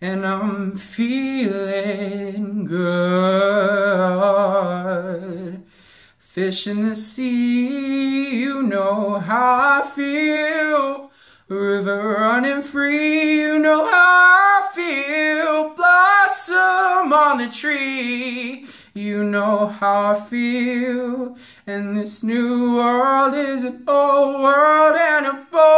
And I'm feeling good. Fish in the sea, you know how I feel. River running free, you know how I feel. Blossom on the tree, you know how I feel. And this new world is an old world and a bold